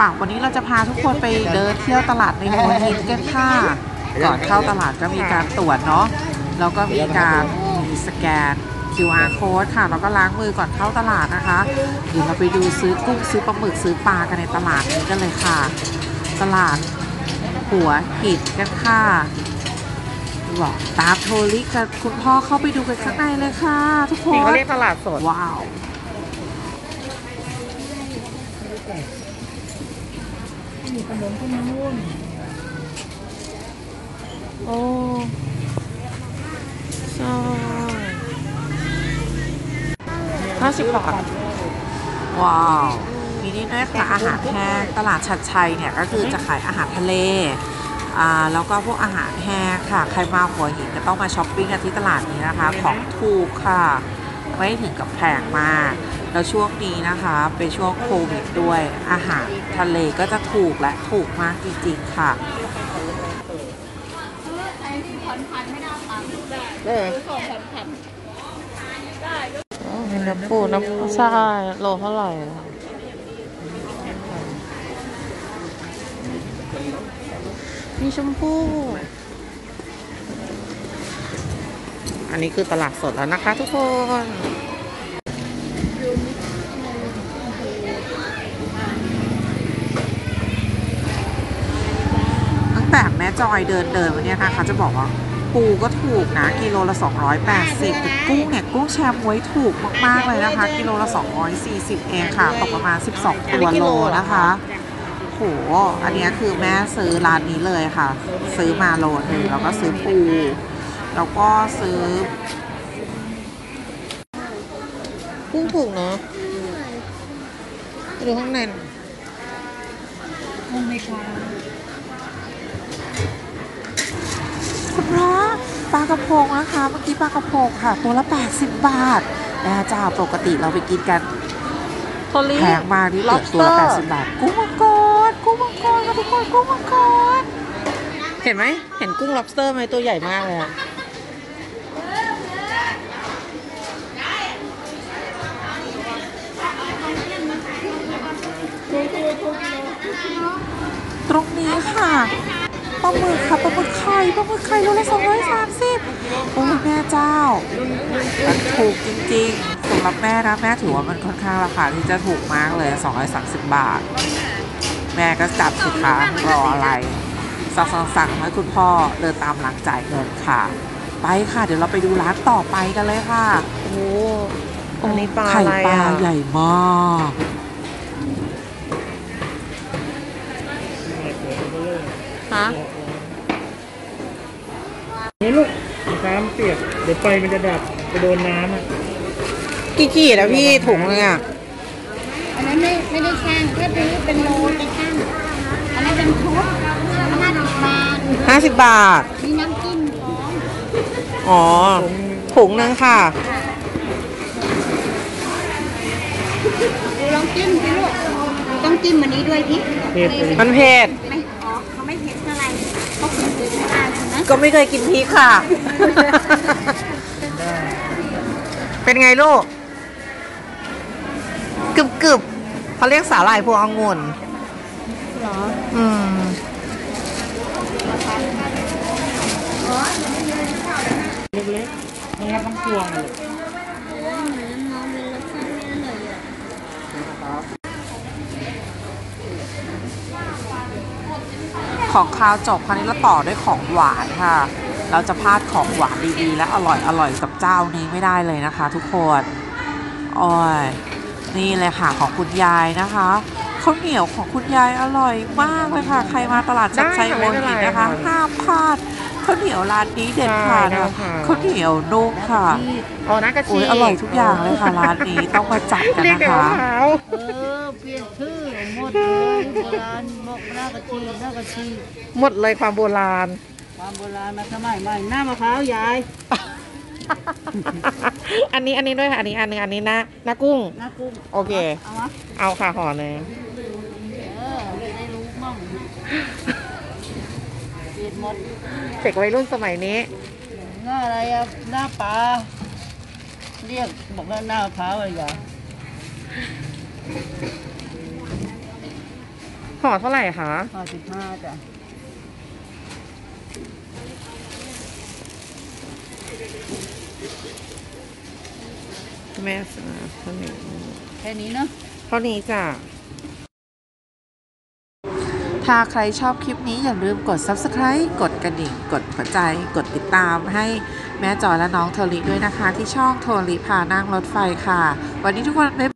ปากวันนี้เราจะพาทุกคนไปเดินเที่ยวตลาดในหัวหินกันค่ะ ก่อนเข้าตลาดก็มีการตรวจเนาะแล้วก็มีการมีสแกน QR code ค่ะแล้วก็ล้างมือก่อนเข้าตลาดนะคะเดี๋ยวเราไปดูซื้อกุ้งซื้อปลาหมึกซื้อปลากันในตลาดนี้กันเลยค่ะ ตลาดหัวหินกันค่ะบอกตามโทรลิกกับคุณพ่อเข้าไปดูกันข้างในเลยค่ะ ทุกคนเขาเรียกตลาดสด ว้าว มีขนมที่นู่นโอ้ใช่ห้าสิบบาท ว้าวมีนี่ด้วยค่ะอาหารแห้งตลาดชัดชัยเนี่ยก็คือจะขายอาหารทะเลอ่าแล้วก็พวกอาหารแห้งค่ะ ใครมาหัวหินก็ต้องมาช้อปปิ้งกันที่ตลาดนี้นะคะ ของถูกค่ะ ไม่ถึงกับแพงมาก แล้วช่วงนี้นะคะเป็นช่วงโควิดด้วยอาหารทะเลก็จะถูกและถูกมากจริงๆค่ะเออมีน้ำปูน้ำใช่โลเท่าไหร่มีชมพู่อันนี้คือตลาดสดแล้วนะคะทุกคน ตั้งแต่แม่ จอยเดินเดินวันนี้นะคะจะบอกว่าปูก็ถูกนะกิโลละ 280แต่กุ้งเนี่ยกุ้งแชร์บวยถูกมากๆเลยนะคะ กิโลละ 240 เองค่ะตกประมาณ 12 ตัวโลนะคะโหอันนี้คือแม่ซื้อร้านนี้เลยค่ะ ซื้อมาโลนึงแล้วก็ซื้อปู แล้วก็ซื้อกุ้งถูกเนาะดูข้างในหน่อยคงไม่ค้าคุณพระปลากระพงนะคะ เมื่อกี้ปลากระพงค่ะ ตัวละ 80 บาทนะจ้าปกติเราไปกินกันโทรลิแพงมากที่เกือบตัวละ Lobster 80 บาท กุ้งมังกรกุ้งมังกรค่ะทุกคนกุ้งมังกรเห็นไหมเห็นกุ้ง lobster ไหมตัวใหญ่มากเลยอะตรงนี้ค่ะ ปลาหมึกค่ะปลาหมึกไข่ปลาหมึกไข่โลละ230โอ้ยแม่เจ้ามันถูกจริงๆสำหรับแม่นะแม่ถือว่ามันค่อนข้างราคาที่จะถูกมากเลย230บาท แม่ก็จับสิคะรออะไรสั่งสั่งสั่งให้คุณพ่อเดินตามหลังจ่ายเงินค่ะ ไปค่ะ เดี๋ยวเราไปดูร้านต่อไปกันเลยค่ะ โอ้โหอันนี้ปลาไข่อะไรปลาอะใหญ่มาก ฮะ นี่ลูกน้ำเปียก เดี๋ยวไฟมันจะดับไปโดนน้ำอะกี่ขีดอะพี่ถุงเลยอะอันนั้นไม่ไม่ได้ช่างถ้าซื้อเป็นโลจะช่างอันนั้นเป็นชุดห้าสิบบาทห้าสิบบาท มีน้ำจิ้มของอ๋อถุงนึงค่ะดูลองจิ้มสิลูกต้องจิ้มอันนี้ด้วยพี่เผ็ดเลยมันเผ็ด ก็ไม่เคยกินพริกค่ะ เป็นไงลูกกึบกึบๆเขาเรียกสาหร่ายพวงองุ่นหรอ อืมเล็กๆมันงับทั้งพวงเลย เหมือนน้องเป็นรสชาติไม่อร่อยอะ ของคาวจบคราวนี้เราต่อด้วยของหวานค่ะ เราจะพลาดของหวานดีๆ และอร่อยอร่อยกับเจ้านี้ไม่ได้เลยนะคะ ทุกคนโอ้ยนี่เลยค่ะของคุณยายนะคะข้าวเหนียวของคุณยายอร่อยมากเลยค่ะ ใครมาตลาดจัดชัยได้โอค่ะไม่หินเป็นไรนะคะค่ะห้ามพลาดข้าวเหนียวร้านนี้เด็ดขาดใช่ค่ะค่ะข้าวเหนียวนุ่มค่ะอ๋อน้ากะทิโอ้ยอร่อยทุกอย่างเลยค่ะร้านนี้ต้องมาจัดกันเรียกนะแต่คะมะพร้าวเออเปลี่ยนชื่อหม ดเลยโบราณบอกหน้ากะทิหน้ากะทิหมดเลยความโบราณ ความโบราณมาสมัยใหม่หน้ามะพร้าวยายอันนี้อันนี้ด้วยค่ะ อันนี้อันหนึงอันนี้นะนะกุ้ง หน้ากุ้งโอเค เอาวะเอาค่ะห่อหนึ่งเออจะได้รู้มั่งเปลี่ยนหมดเด็กวัยรุ่นสมัยนี้ หน้าอะไรอะหน้าปลาเรียกบอกว่าหน้ามะพร้าวอะไรอย่าง ห่อเท่าไหร่คะห้าสิบห้าจ้ะแม่สนาเท่านี้แค่นี้เนาะเท่านี้จ้ะถ้าใครชอบคลิปนี้อย่าลืมกด subscribe กดกระดิ่ง กดหัวใจ กดติดตามให้แม่จอยและน้องโทริด้วยนะคะ ที่ช่องโทริพานั่งรถไฟค่ะ วันนี้ทุกคนบ๊ายบาย